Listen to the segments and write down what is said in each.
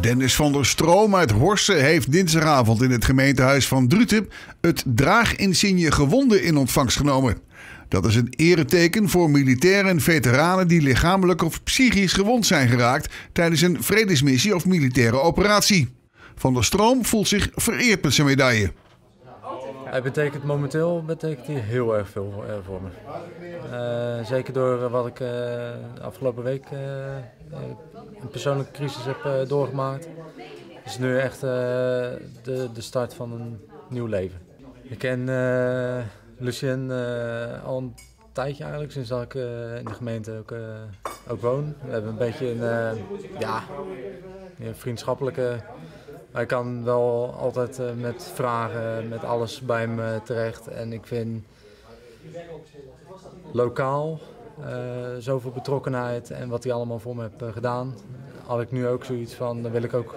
Dennis van der Stroom uit Horsen heeft dinsdagavond in het gemeentehuis van Druten het draaginsigne gewonden in ontvangst genomen. Dat is een ereteken voor militairen en veteranen die lichamelijk of psychisch gewond zijn geraakt tijdens een vredesmissie of militaire operatie. Van der Stroom voelt zich vereerd met zijn medaille. Hij betekent momenteel betekent hij heel erg veel voor, voor me. Uh, zeker door wat ik uh, afgelopen week een persoonlijke crisis heb doorgemaakt. Het is nu echt de, de start van een nieuw leven. Ik ken Lucien al een tijdje eigenlijk, sinds dat ik in de gemeente ook, ook woon. We hebben een beetje een ja, een vriendschappelijke hij kan wel altijd uh, met vragen, met alles bij me terecht. En ik vind lokaal uh, zoveel betrokkenheid en wat hij allemaal voor me heeft uh, gedaan. Had ik nu ook zoiets van, dan wil ik ook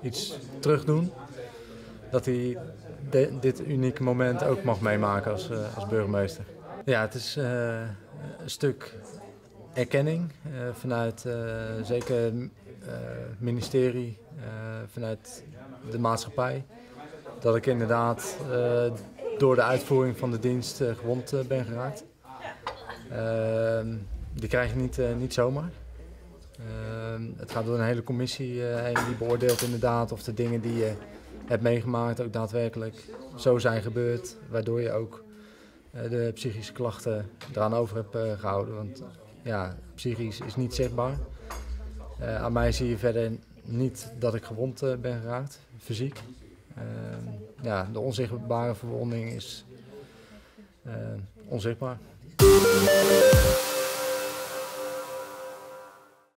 iets terug doen. Dat hij dit unieke moment ook mag meemaken als, als burgemeester. Ja, het is een stuk erkenning vanuit zeker ministerie, vanuit de maatschappij. Dat ik inderdaad door de uitvoering van de dienst gewond ben geraakt. Ehm, die krijg je niet, niet zomaar. Ehm, het gaat door een hele commissie heen die beoordeelt inderdaad of de dingen die je hebt meegemaakt ook daadwerkelijk zo zijn gebeurd. Waardoor je ook de psychische klachten eraan over hebt gehouden. Want ja, psychisch is niet zichtbaar. aan mij zie je verder niet dat ik gewond ben geraakt fysiek. Ehm, ja, de onzichtbare verwonding is eh, onzichtbaar.